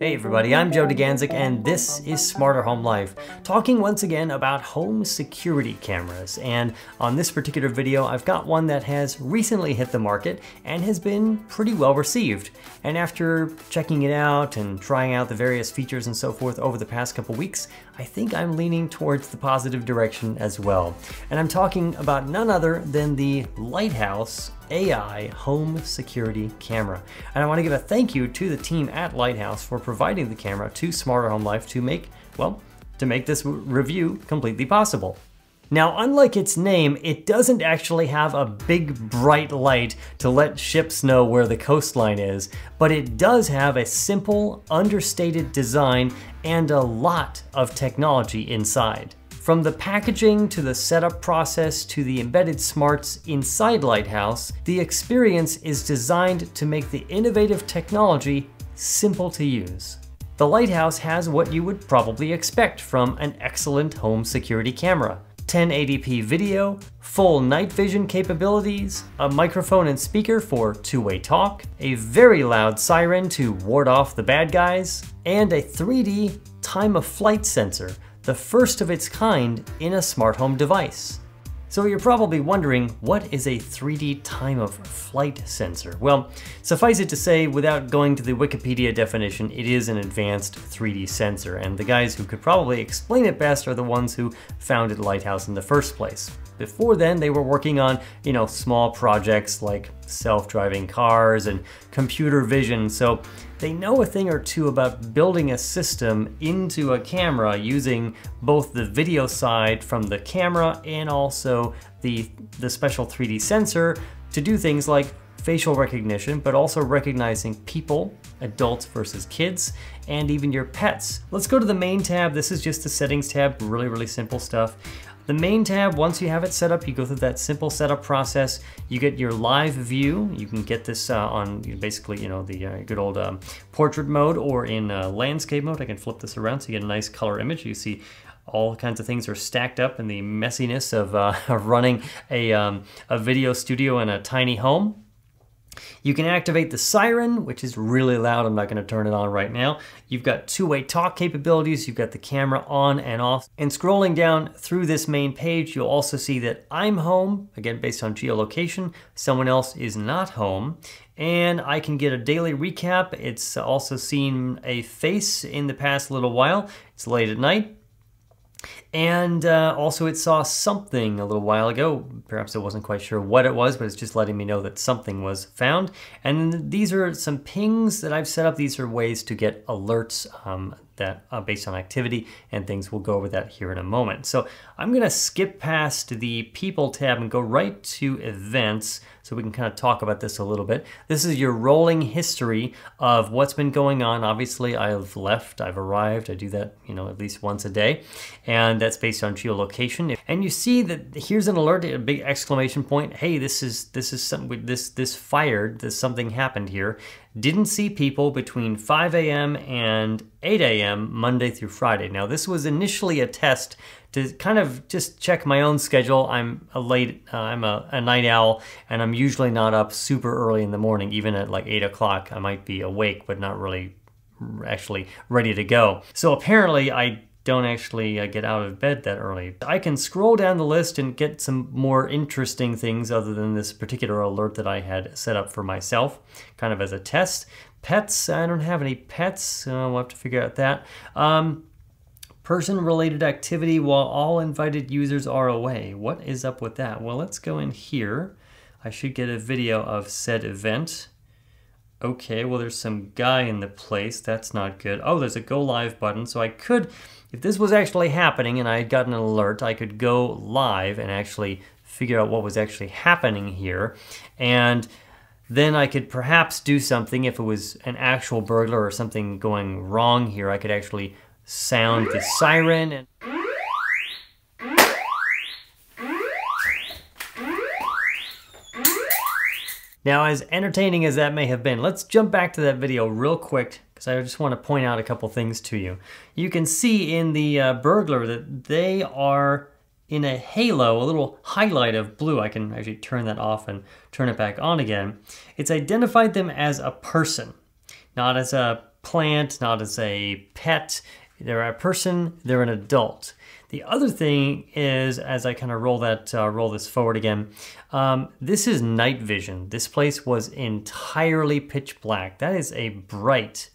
Hey everybody, I'm Joe DeGanzik and this is Smarter Home Life, talking once again about home security cameras. And on this particular video, I've got one that has recently hit the market and has been pretty well received. And after checking it out and trying out the various features and so forth over the past couple weeks, I think I'm leaning towards the positive direction as well. And I'm talking about none other than the Lighthouse AI home security camera. And I want to give a thank you to the team at Lighthouse for providing the camera to Smarter Home Life to make, well, to make this review completely possible. Now, unlike its name, it doesn't actually have a big bright light to let ships know where the coastline is, but it does have a simple, understated design and a lot of technology inside. From the packaging to the setup process to the embedded smarts inside Lighthouse, the experience is designed to make the innovative technology simple to use. The Lighthouse has what you would probably expect from an excellent home security camera. 1080p video, full night vision capabilities, a microphone and speaker for two-way talk, a very loud siren to ward off the bad guys, and a 3D time of flight sensor the first of its kind in a smart home device. So you're probably wondering, what is a 3D time of flight sensor? Well, suffice it to say, without going to the Wikipedia definition, it is an advanced 3D sensor, and the guys who could probably explain it best are the ones who founded Lighthouse in the first place. Before then, they were working on, you know, small projects like self-driving cars and computer vision, so they know a thing or two about building a system into a camera using both the video side from the camera and also the, the special 3D sensor to do things like facial recognition, but also recognizing people, adults versus kids, and even your pets. Let's go to the main tab. This is just the settings tab, really, really simple stuff. The main tab, once you have it set up, you go through that simple setup process. You get your live view. You can get this uh, on basically, you know, the uh, good old um, portrait mode or in uh, landscape mode. I can flip this around so you get a nice color image. You see all kinds of things are stacked up in the messiness of, uh, of running a, um, a video studio in a tiny home. You can activate the siren, which is really loud. I'm not going to turn it on right now. You've got two-way talk capabilities. You've got the camera on and off. And scrolling down through this main page, you'll also see that I'm home, again, based on geolocation. Someone else is not home. And I can get a daily recap. It's also seen a face in the past little while. It's late at night. And uh, also it saw something a little while ago. Perhaps it wasn't quite sure what it was, but it's just letting me know that something was found. And these are some pings that I've set up. These are ways to get alerts um, that uh, based on activity and things. We'll go over that here in a moment. So I'm gonna skip past the people tab and go right to events so we can kind of talk about this a little bit. This is your rolling history of what's been going on. Obviously I've left, I've arrived. I do that, you know, at least once a day. And that's based on geolocation. And you see that here's an alert, a big exclamation point. Hey, this is, this is something, this, this fired, this something happened here. Didn't see people between 5 a.m. and 8 a.m. Monday through Friday. Now, this was initially a test to kind of just check my own schedule. I'm a late, uh, I'm a, a, night owl, and I'm usually not up super early in the morning. Even at like 8 o'clock, I might be awake, but not really actually ready to go. So apparently, I don't actually uh, get out of bed that early. I can scroll down the list and get some more interesting things other than this particular alert that I had set up for myself, kind of as a test. Pets, I don't have any pets, so we'll have to figure out that. Um, Person-related activity while all invited users are away. What is up with that? Well, let's go in here. I should get a video of said event. Okay, well there's some guy in the place. That's not good. Oh, there's a go live button. So I could if this was actually happening and I had gotten an alert, I could go live and actually figure out what was actually happening here. And then I could perhaps do something if it was an actual burglar or something going wrong here. I could actually sound the siren and Now, as entertaining as that may have been, let's jump back to that video real quick because I just want to point out a couple things to you. You can see in the uh, burglar that they are in a halo, a little highlight of blue. I can actually turn that off and turn it back on again. It's identified them as a person, not as a plant, not as a pet. They're a person, they're an adult. The other thing is, as I kind of roll that, uh, roll this forward again, um, this is night vision. This place was entirely pitch black. That is a bright,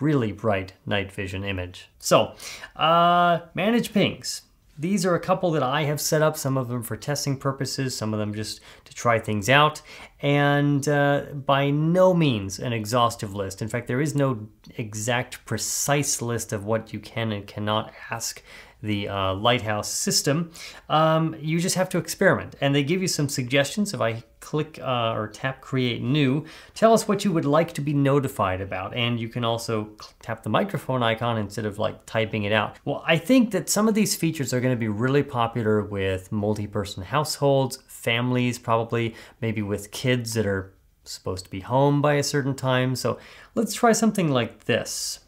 really bright night vision image. So, uh, manage pings. These are a couple that I have set up, some of them for testing purposes, some of them just to try things out, and uh, by no means an exhaustive list. In fact, there is no exact precise list of what you can and cannot ask the uh, Lighthouse system. Um, you just have to experiment, and they give you some suggestions. If I click uh, or tap Create New, tell us what you would like to be notified about, and you can also tap the microphone icon instead of like typing it out. Well, I think that some of these features are going to be really popular with multi-person households, families, probably maybe with kids that are supposed to be home by a certain time. So let's try something like this.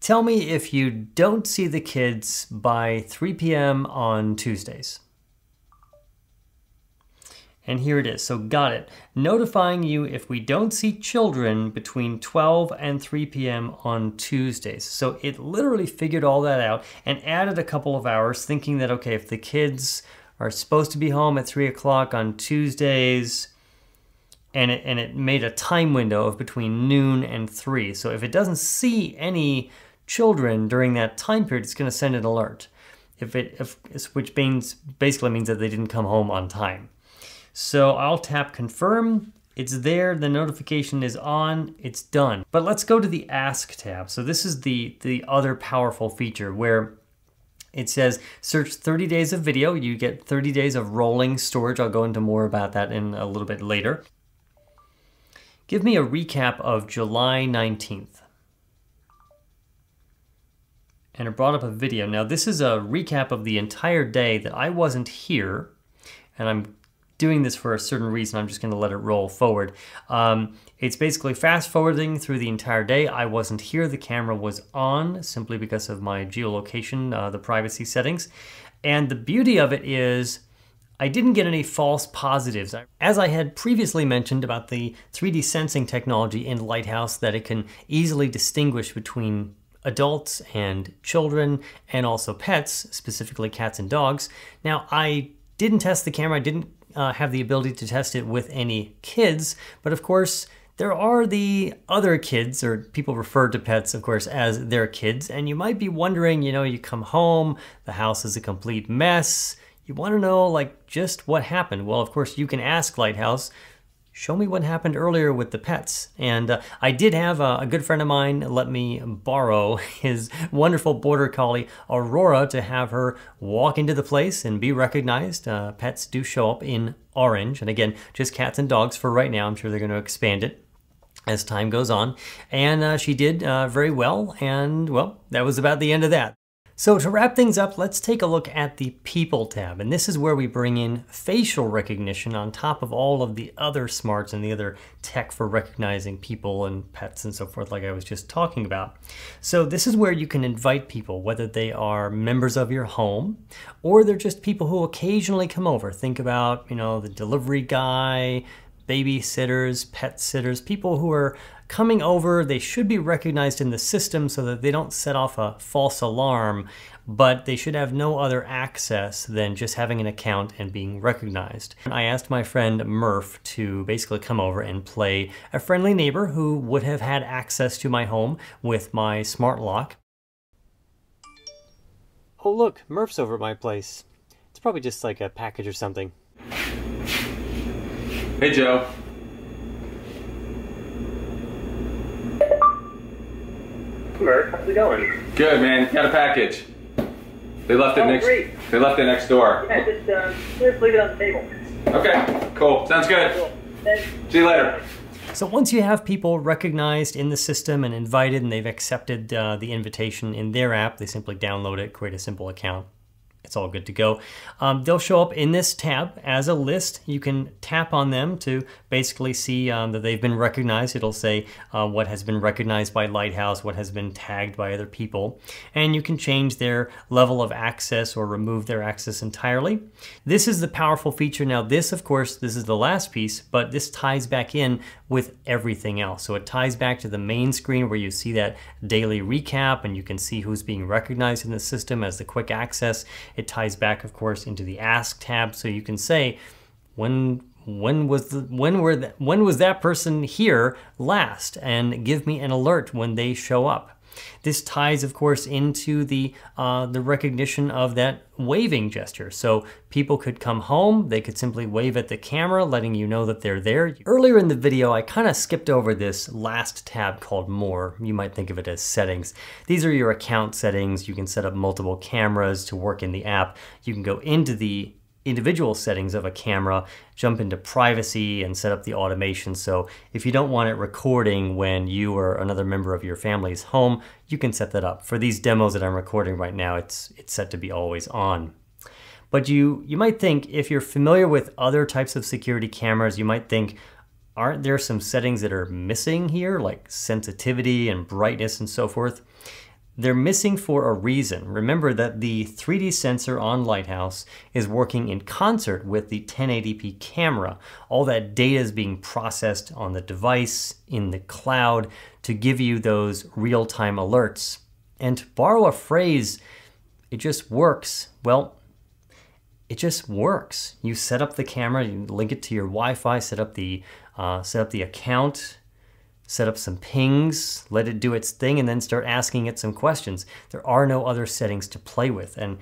Tell me if you don't see the kids by 3 p.m. on Tuesdays. And here it is, so got it. Notifying you if we don't see children between 12 and 3 p.m. on Tuesdays. So it literally figured all that out and added a couple of hours thinking that, okay, if the kids are supposed to be home at 3 o'clock on Tuesdays, and it, and it made a time window of between noon and 3. So if it doesn't see any children during that time period, it's going to send an alert. If it, if, which means basically means that they didn't come home on time. So I'll tap confirm. It's there, the notification is on, it's done. But let's go to the Ask tab. So this is the, the other powerful feature where it says search 30 days of video. You get 30 days of rolling storage. I'll go into more about that in a little bit later. Give me a recap of July 19th and it brought up a video. Now this is a recap of the entire day that I wasn't here, and I'm doing this for a certain reason. I'm just going to let it roll forward. Um, it's basically fast forwarding through the entire day. I wasn't here. The camera was on simply because of my geolocation, uh, the privacy settings. And the beauty of it is I didn't get any false positives. As I had previously mentioned about the 3D sensing technology in Lighthouse that it can easily distinguish between adults and children and also pets, specifically cats and dogs. Now, I didn't test the camera, I didn't uh, have the ability to test it with any kids, but of course, there are the other kids, or people refer to pets, of course, as their kids, and you might be wondering, you know, you come home, the house is a complete mess, you want to know, like, just what happened. Well, of course, you can ask Lighthouse show me what happened earlier with the pets. And uh, I did have a, a, good friend of mine let me borrow his wonderful border collie, Aurora, to have her walk into the place and be recognized. Uh, pets do show up in orange. And again, just cats and dogs for right now. I'm sure they're going to expand it as time goes on. And uh, she did uh, very well. And well, that was about the end of that. So to wrap things up, let's take a look at the People tab. And this is where we bring in facial recognition on top of all of the other smarts and the other tech for recognizing people and pets and so forth like I was just talking about. So this is where you can invite people, whether they are members of your home or they're just people who occasionally come over. Think about, you know, the delivery guy, babysitters, pet sitters, people who are coming over, they should be recognized in the system so that they don't set off a false alarm, but they should have no other access than just having an account and being recognized. I asked my friend Murph to basically come over and play a friendly neighbor who would have had access to my home with my smart lock. Oh look, Murph's over at my place. It's probably just like a package or something. Hey Joe. Murph, how's it going? Good, man. Got a package. They left it Oh, next. great. They left it next door. Yeah, just, uh, just leave it on the table. Okay, cool. Sounds good. Cool. See you later. So once you have people recognized in the system and invited and they've accepted uh, the invitation in their app, they simply download it, create a simple account, it's all good to go. Um, they'll show up in this tab as a list. You can tap on them to basically see um, that they've been recognized. It'll say uh, what has been recognized by Lighthouse, what has been tagged by other people, and you can change their level of access or remove their access entirely. This is the powerful feature. Now this, of course, this is the last piece, but this ties back in with everything else. So it ties back to the main screen where you see that daily recap and you can see who's being recognized in the system as the quick access. It ties back, of course, into the Ask tab, so you can say when when was the, when were the, when was that person here last, and give me an alert when they show up. This ties, of course, into the uh, the recognition of that waving gesture. So people could come home, they could simply wave at the camera, letting you know that they're there. Earlier in the video, I kind of skipped over this last tab called More. You might think of it as settings. These are your account settings. You can set up multiple cameras to work in the app. You can go into the individual settings of a camera, jump into privacy and set up the automation. So if you don't want it recording when you or another member of your family is home, you can set that up. For these demos that I'm recording right now, it's, it's set to be always on. But you, you might think, if you're familiar with other types of security cameras, you might think, aren't there some settings that are missing here, like sensitivity and brightness and so forth? They're missing for a reason. Remember that the 3D sensor on Lighthouse is working in concert with the 1080p camera. All that data is being processed on the device, in the cloud, to give you those real-time alerts. And to borrow a phrase, it just works. Well, it just works. You set up the camera, you link it to your Wi-Fi, set up the uh, set up the account, set up some pings, let it do its thing, and then start asking it some questions. There are no other settings to play with. And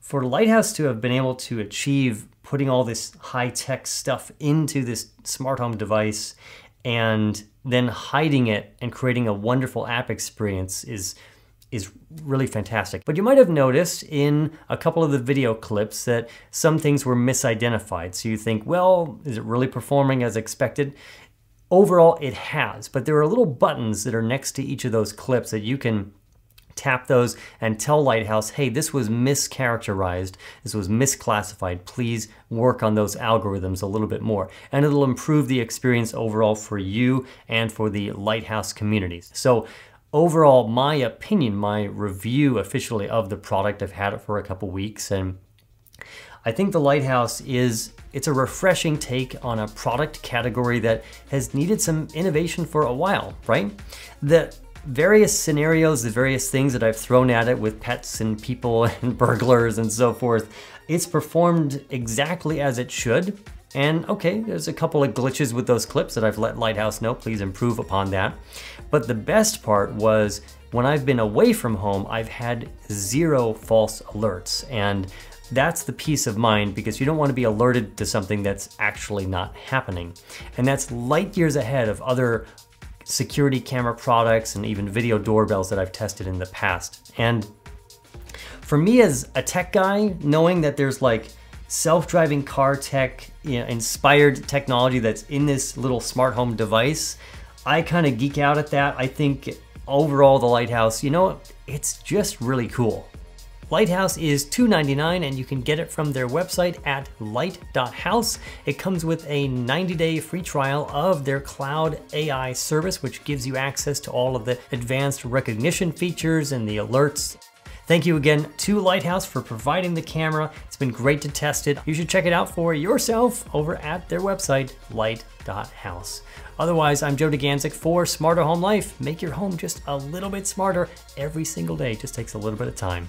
for Lighthouse to have been able to achieve putting all this high tech stuff into this smart home device and then hiding it and creating a wonderful app experience is is really fantastic. But you might have noticed in a couple of the video clips that some things were misidentified. So you think, well, is it really performing as expected? Overall, it has, but there are little buttons that are next to each of those clips that you can tap those and tell Lighthouse, hey, this was mischaracterized, this was misclassified. Please work on those algorithms a little bit more. And it'll improve the experience overall for you and for the Lighthouse communities. So overall, my opinion, my review officially of the product, I've had it for a couple weeks and I think the Lighthouse is it's a refreshing take on a product category that has needed some innovation for a while, right? The various scenarios, the various things that I've thrown at it with pets and people and burglars and so forth, it's performed exactly as it should. And okay, there's a couple of glitches with those clips that I've let Lighthouse know, please improve upon that. But the best part was when I've been away from home, I've had zero false alerts. And that's the peace of mind because you don't want to be alerted to something that's actually not happening. And that's light years ahead of other security camera products and even video doorbells that I've tested in the past. And for me as a tech guy, knowing that there's like self-driving car tech, you know, inspired technology that's in this little smart home device, I kind of geek out at that. I think overall the Lighthouse, you know, it's just really cool. Lighthouse is $2.99 and you can get it from their website at light.house. It comes with a 90-day free trial of their cloud AI service, which gives you access to all of the advanced recognition features and the alerts Thank you again to Lighthouse for providing the camera. It's been great to test it. You should check it out for yourself over at their website, light.house. Otherwise, I'm Joe DeGanzik for Smarter Home Life. Make your home just a little bit smarter every single day. It just takes a little bit of time.